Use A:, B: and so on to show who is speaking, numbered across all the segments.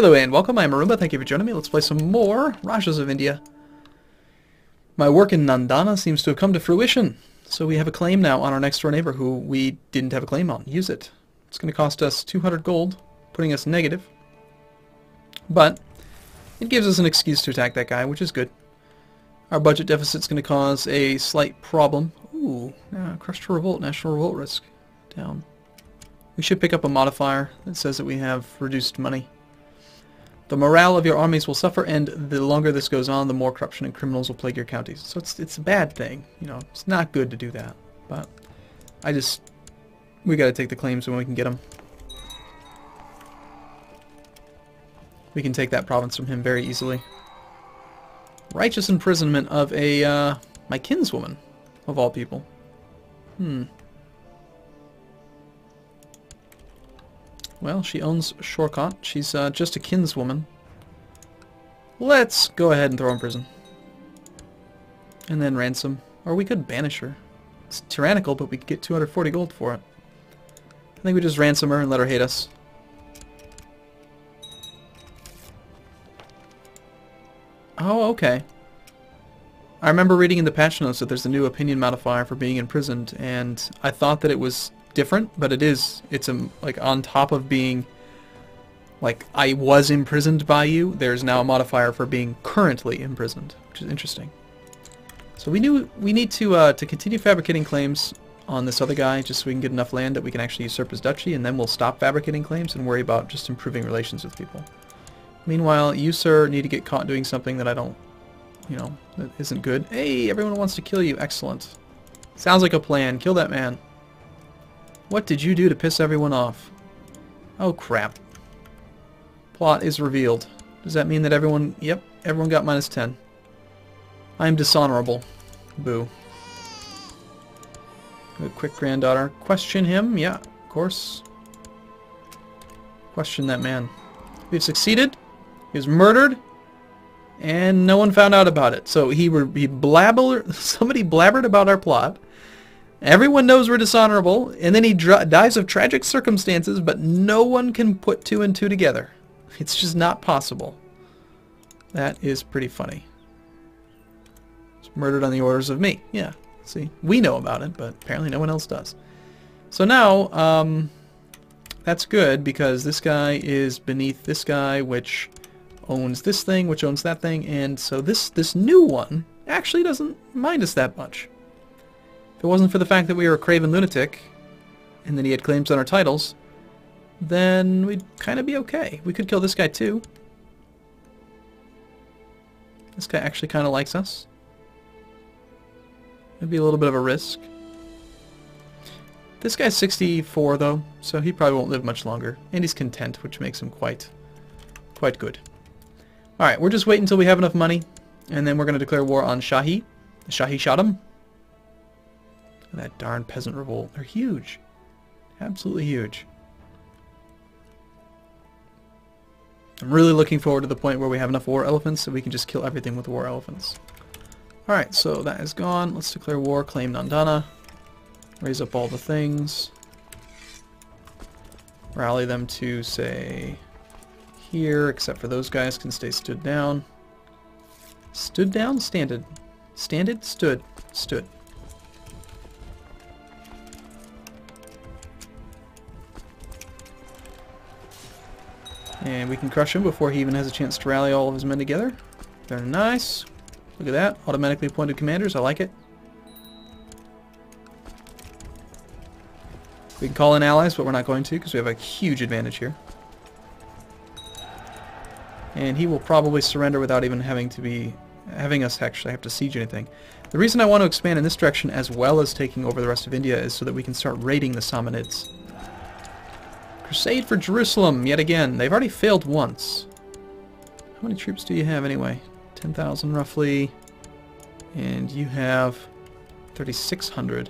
A: Hello and welcome, I'm Arumba, thank you for joining me. Let's play some more Rajas of India. My work in Nandana seems to have come to fruition, so we have a claim now on our next door neighbor who we didn't have a claim on. Use it. It's going to cost us 200 gold, putting us negative. But it gives us an excuse to attack that guy, which is good. Our budget deficit's going to cause a slight problem. Ooh, yeah, Crush to Revolt, National Revolt Risk. Down. We should pick up a modifier that says that we have reduced money. The morale of your armies will suffer, and the longer this goes on, the more corruption and criminals will plague your counties. So it's it's a bad thing. You know, it's not good to do that. But I just we got to take the claims when we can get them. We can take that province from him very easily. Righteous imprisonment of a uh, my kinswoman, of all people. Hmm. Well, she owns Shorkot. She's uh, just a kinswoman. Let's go ahead and throw in prison. And then ransom. Or we could banish her. It's tyrannical, but we could get 240 gold for it. I think we just ransom her and let her hate us. Oh, okay. I remember reading in the patch notes that there's a new opinion modifier for being imprisoned, and I thought that it was different, but it is. It's a, like on top of being like I was imprisoned by you, there's now a modifier for being currently imprisoned, which is interesting. So we knew we need to uh, to continue fabricating claims on this other guy just so we can get enough land that we can actually usurp his duchy, and then we'll stop fabricating claims and worry about just improving relations with people. Meanwhile, you, sir, need to get caught doing something that I don't, you know, that isn't good. Hey, everyone wants to kill you. Excellent. Sounds like a plan. Kill that man. What did you do to piss everyone off? Oh, crap. Plot is revealed. Does that mean that everyone... Yep, everyone got minus 10. I am dishonorable. Boo. A quick granddaughter. Question him? Yeah, of course. Question that man. We've succeeded. He was murdered. And no one found out about it. So he, he blabber, somebody blabbered about our plot. Everyone knows we're dishonorable, and then he dies of tragic circumstances, but no one can put two and two together. It's just not possible. That is pretty funny. It's murdered on the orders of me. Yeah, see, we know about it, but apparently no one else does. So now, um, that's good, because this guy is beneath this guy, which owns this thing, which owns that thing, and so this, this new one actually doesn't mind us that much. If it wasn't for the fact that we were a craven lunatic, and that he had claims on our titles, then we'd kind of be okay. We could kill this guy too. This guy actually kind of likes us. It'd be a little bit of a risk. This guy's 64 though, so he probably won't live much longer. And he's content, which makes him quite, quite good. Alright, we're just waiting until we have enough money, and then we're going to declare war on Shahi. Shahi Shadam. That darn peasant revolt. They're huge. Absolutely huge. I'm really looking forward to the point where we have enough war elephants so we can just kill everything with war elephants. Alright, so that is gone. Let's declare war, claim Nandana. Raise up all the things. Rally them to, say, here, except for those guys can stay stood down. Stood down? Standed. Standed? Stood. Stood. And we can crush him before he even has a chance to rally all of his men together. Very nice. Look at that. Automatically appointed commanders. I like it. We can call in allies, but we're not going to because we have a huge advantage here. And he will probably surrender without even having to be having us actually have to siege anything. The reason I want to expand in this direction as well as taking over the rest of India is so that we can start raiding the Samanids. Crusade for Jerusalem, yet again. They've already failed once. How many troops do you have anyway? 10,000 roughly. And you have 3,600.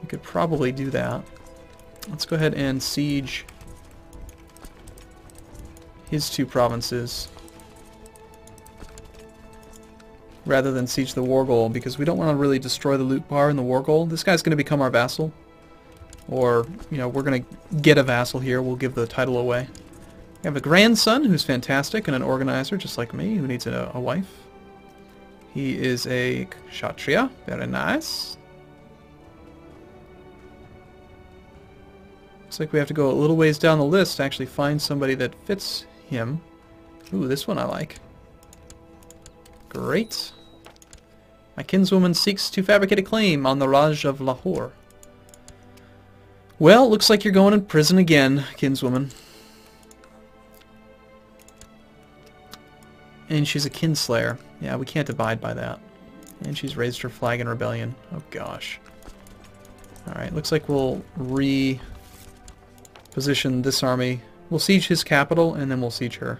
A: You could probably do that. Let's go ahead and siege his two provinces rather than siege the war goal because we don't want to really destroy the loot bar in the war goal. This guy's going to become our vassal. Or, you know, we're going to get a vassal here. We'll give the title away. I have a grandson who's fantastic and an organizer just like me who needs a, a wife. He is a Kshatriya. Very nice. Looks like we have to go a little ways down the list to actually find somebody that fits him. Ooh, this one I like. Great. My kinswoman seeks to fabricate a claim on the Raj of Lahore. Well, looks like you're going in prison again, kinswoman. And she's a kinslayer. Yeah, we can't abide by that. And she's raised her flag in rebellion. Oh gosh. Alright, looks like we'll re-position this army. We'll siege his capital, and then we'll siege her.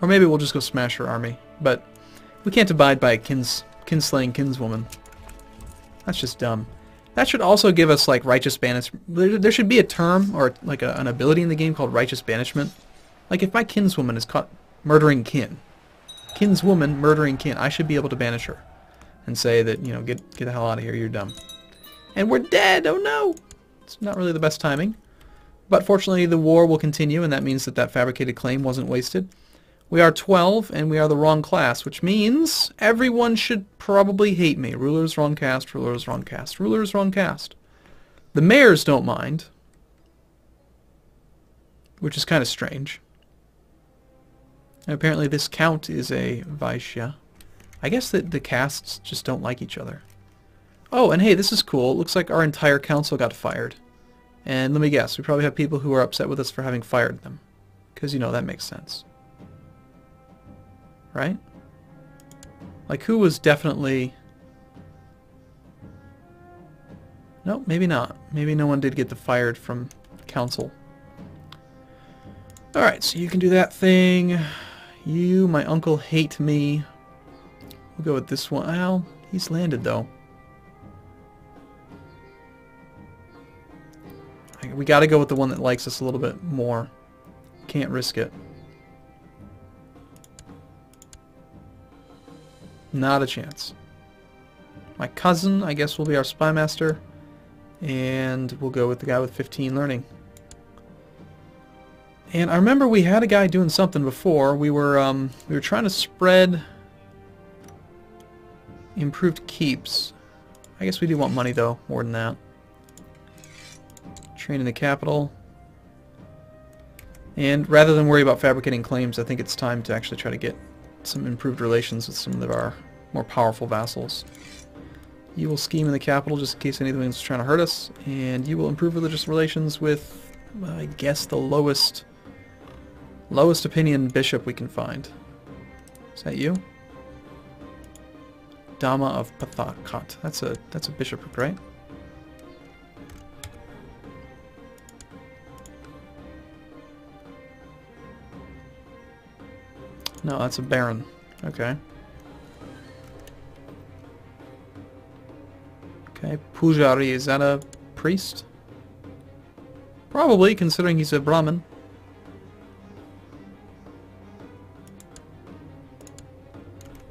A: Or maybe we'll just go smash her army. But we can't abide by a kins kinslaying kinswoman. That's just dumb. That should also give us like righteous banishment. There should be a term or like a, an ability in the game called righteous banishment. Like if my kinswoman is caught murdering kin, kinswoman murdering kin, I should be able to banish her and say that you know get get the hell out of here. You're dumb. And we're dead. Oh no! It's not really the best timing. But fortunately, the war will continue, and that means that that fabricated claim wasn't wasted. We are 12, and we are the wrong class, which means everyone should probably hate me. Ruler's wrong caste, ruler's wrong caste, ruler's wrong caste. The mayors don't mind, which is kind of strange. And apparently this count is a Vaishya. I guess that the castes just don't like each other. Oh, and hey, this is cool. It looks like our entire council got fired. And let me guess, we probably have people who are upset with us for having fired them. Because, you know, that makes sense right? Like who was definitely... No, maybe not. Maybe no one did get the fired from council. Alright, so you can do that thing. You, my uncle, hate me. We'll go with this one. Well, he's landed though. We gotta go with the one that likes us a little bit more. Can't risk it. Not a chance. My cousin, I guess, will be our spy master. And we'll go with the guy with 15 learning. And I remember we had a guy doing something before. We were um, we were trying to spread improved keeps. I guess we do want money though, more than that. Train in the capital. And rather than worry about fabricating claims, I think it's time to actually try to get some improved relations with some of our more powerful vassals. You will scheme in the capital just in case anyone's trying to hurt us, and you will improve religious relations with, I guess, the lowest, lowest opinion bishop we can find. Is that you? Dama of Pathakat. That's a that's a bishopric, right? No, that's a baron. Okay. Okay, Pujari, is that a priest? Probably, considering he's a Brahmin.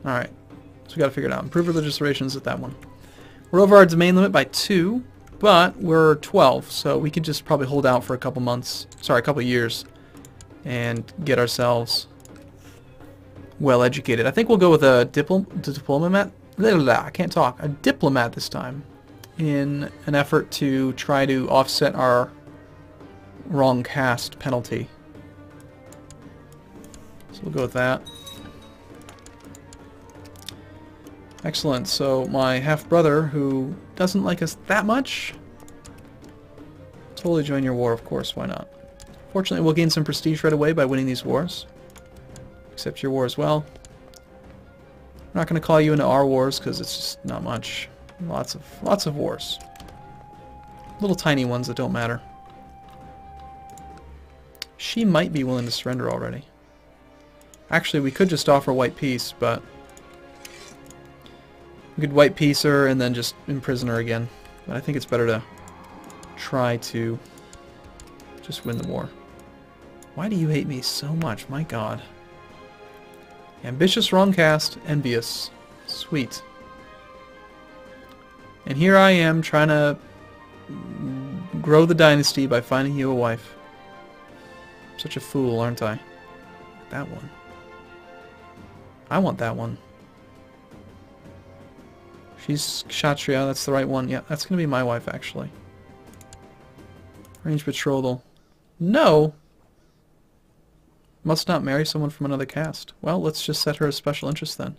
A: Alright, so we gotta figure it out. Improve religious relations at that one. We're over our domain limit by two, but we're 12, so we could just probably hold out for a couple months, sorry, a couple years, and get ourselves well educated. I think we'll go with a diplom diplomat. I can't talk. A diplomat this time, in an effort to try to offset our wrong caste penalty. So we'll go with that. Excellent. So my half-brother, who doesn't like us that much, totally join your war, of course. Why not? Fortunately, we'll gain some prestige right away by winning these wars. Accept your war as well. I'm not going to call you into our wars because it's just not much. Lots of lots of wars. Little tiny ones that don't matter. She might be willing to surrender already. Actually, we could just offer white peace, but we could white peace her and then just imprison her again. But I think it's better to try to just win the war. Why do you hate me so much? My god. Ambitious wrong caste, envious. Sweet. And here I am trying to grow the dynasty by finding you a wife. Such a fool, aren't I? That one. I want that one. She's Kshatriya, that's the right one. Yeah, that's going to be my wife, actually. Range betrothal. No! Must not marry someone from another caste. Well, let's just set her as special interest then.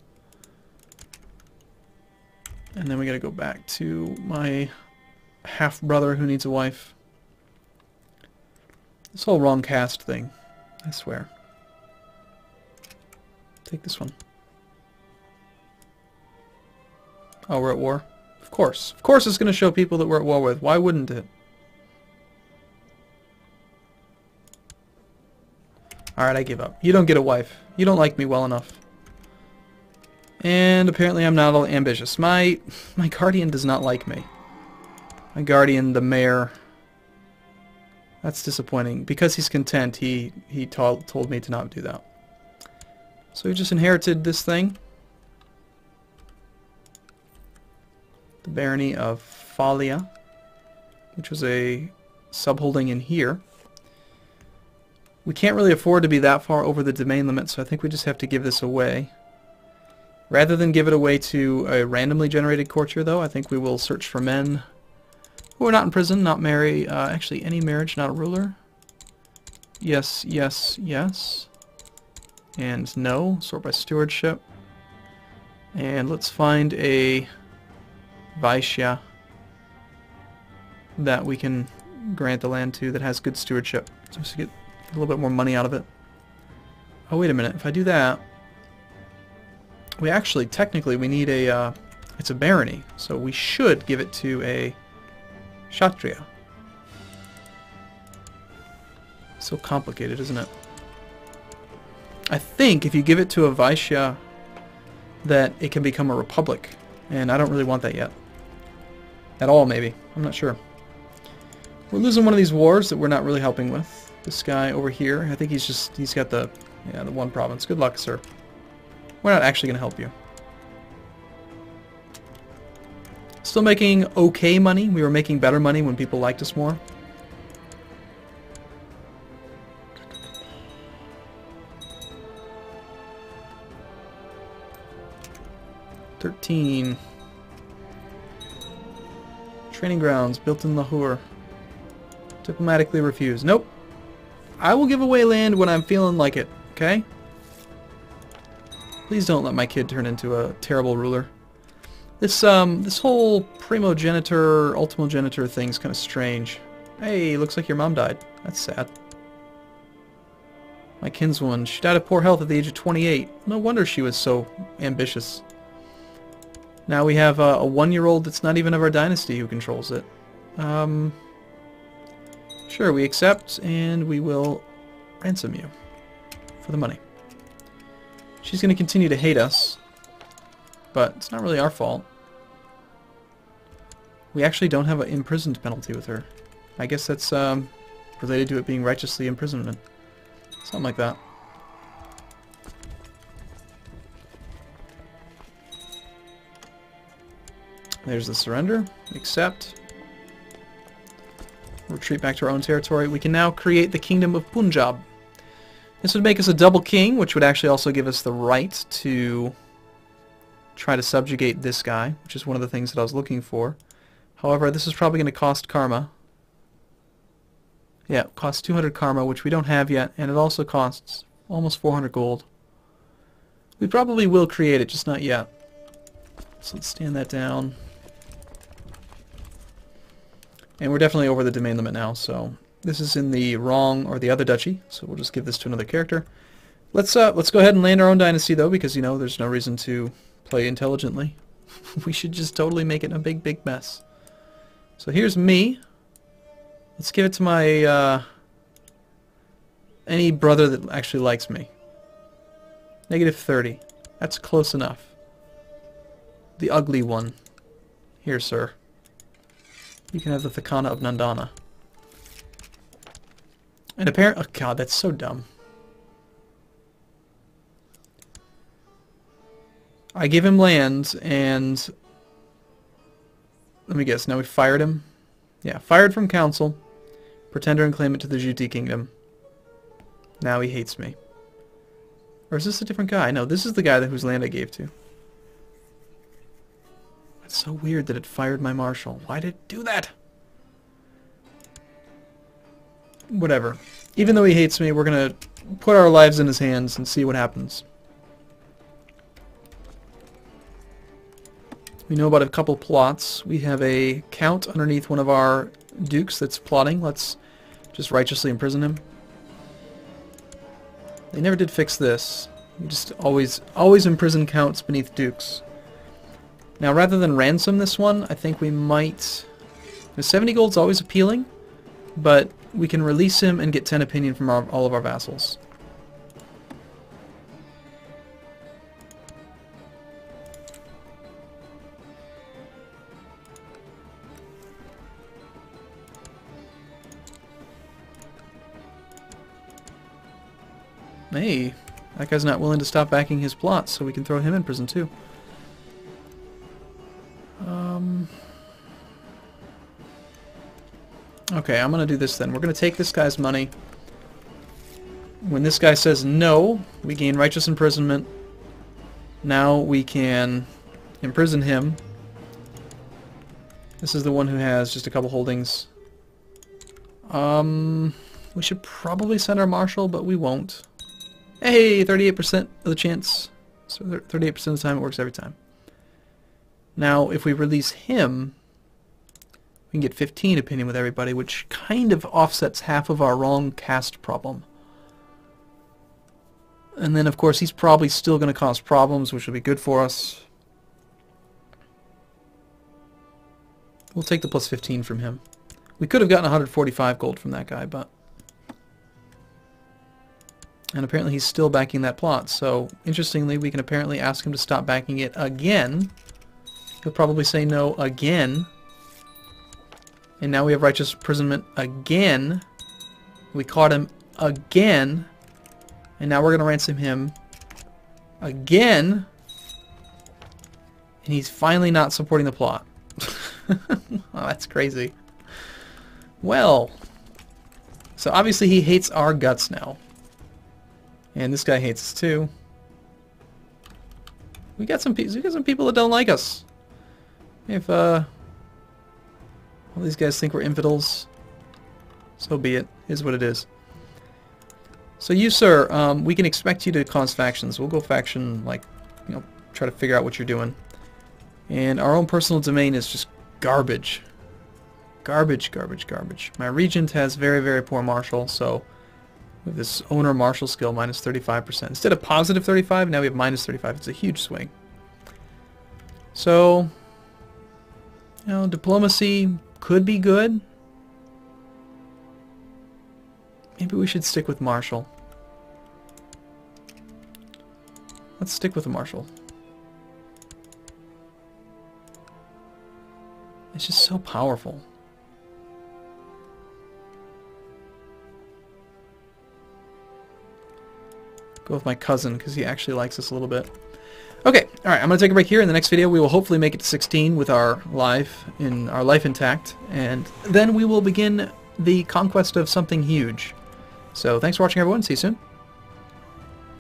A: And then we gotta go back to my half-brother who needs a wife. This whole wrong caste thing. I swear. Take this one. Oh, we're at war? Of course. Of course it's going to show people that we're at war with. Why wouldn't it? Alright, I give up. You don't get a wife. You don't like me well enough. And apparently I'm not all ambitious. My my guardian does not like me. My guardian, the mayor. That's disappointing. Because he's content, he, he told, told me to not do that. So he just inherited this thing. The barony of Falia, which was a subholding in here. We can't really afford to be that far over the domain limit, so I think we just have to give this away. Rather than give it away to a randomly generated courtier, though, I think we will search for men who are not in prison, not marry, uh, actually any marriage, not a ruler. Yes, yes, yes. And no, sort by stewardship. And let's find a Vaishya that we can grant the land to that has good stewardship. So we get a little bit more money out of it. Oh, wait a minute. If I do that, we actually, technically, we need a, uh, it's a barony. So we should give it to a Kshatriya. So complicated, isn't it? I think if you give it to a Vaishya, that it can become a republic. And I don't really want that yet. At all, maybe. I'm not sure. We're losing one of these wars that we're not really helping with. This guy over here, I think he's just, he's got the, yeah, the one province. Good luck, sir. We're not actually going to help you. Still making okay money. We were making better money when people liked us more. Thirteen. Training grounds built in Lahore. Diplomatically refused. Nope. I will give away land when I'm feeling like it, okay? Please don't let my kid turn into a terrible ruler. This, um, this whole primogenitor, ultimogenitor thing's kind of strange. Hey, looks like your mom died. That's sad. My kinswoman, she died of poor health at the age of 28. No wonder she was so ambitious. Now we have a, a one-year-old that's not even of our dynasty who controls it. Um, Sure, we accept, and we will ransom you for the money. She's going to continue to hate us, but it's not really our fault. We actually don't have an imprisoned penalty with her. I guess that's um, related to it being righteously imprisonment. Something like that. There's the surrender. Accept retreat back to our own territory, we can now create the Kingdom of Punjab. This would make us a double king, which would actually also give us the right to try to subjugate this guy, which is one of the things that I was looking for. However, this is probably going to cost karma. Yeah, costs 200 karma, which we don't have yet, and it also costs almost 400 gold. We probably will create it, just not yet. So let's stand that down. And we're definitely over the domain limit now, so this is in the wrong or the other duchy, so we'll just give this to another character. Let's uh, let's go ahead and land our own dynasty though, because you know there's no reason to play intelligently. we should just totally make it a big, big mess. So here's me. Let's give it to my uh, any brother that actually likes me. Negative 30. That's close enough. The ugly one. Here, sir. You can have the Thakana of Nandana. And apparently, oh god, that's so dumb. I give him land, and let me guess. Now we fired him. Yeah, fired from council. Pretender and claimant to the Juti kingdom. Now he hates me. Or is this a different guy? No, this is the guy that whose land I gave to. It's so weird that it fired my marshal. Why did it do that? Whatever. Even though he hates me, we're gonna put our lives in his hands and see what happens. We know about a couple plots. We have a count underneath one of our dukes that's plotting. Let's just righteously imprison him. They never did fix this. You just always always imprison counts beneath dukes. Now rather than ransom this one, I think we might... The 70 gold's always appealing, but we can release him and get 10 opinion from our, all of our vassals. Hey, that guy's not willing to stop backing his plots, so we can throw him in prison too. Okay, I'm going to do this then. We're going to take this guy's money. When this guy says no, we gain righteous imprisonment. Now we can imprison him. This is the one who has just a couple holdings. Um, we should probably send our marshal, but we won't. Hey, 38% of the chance. So 38% of the time it works every time. Now, if we release him, we can get 15 opinion with everybody, which kind of offsets half of our wrong caste problem. And then, of course, he's probably still going to cause problems, which will be good for us. We'll take the plus 15 from him. We could have gotten 145 gold from that guy, but... And apparently he's still backing that plot. So, interestingly, we can apparently ask him to stop backing it again. He'll probably say no again. And now we have righteous imprisonment again. We caught him again. And now we're going to ransom him again. And he's finally not supporting the plot. oh, that's crazy. Well, so obviously he hates our guts now. And this guy hates us too. We got some we got some people that don't like us. If uh all these guys think we're infidels, so be it. Is what it is. So you, sir, um, we can expect you to cause factions. We'll go faction, like, you know, try to figure out what you're doing. And our own personal domain is just garbage. Garbage, garbage, garbage. My regent has very, very poor martial, so with this owner martial skill, minus 35%. Instead of positive 35, now we have minus 35. It's a huge swing. So, you know, diplomacy could be good. Maybe we should stick with Martial. Let's stick with Martial. It's just so powerful. Go with my cousin because he actually likes us a little bit. Okay, all right, I'm going to take a break here. In the next video, we will hopefully make it to 16 with our life in our life intact, and then we will begin the conquest of something huge. So thanks for watching, everyone. See you soon.